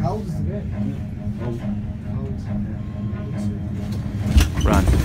How old is the? Run.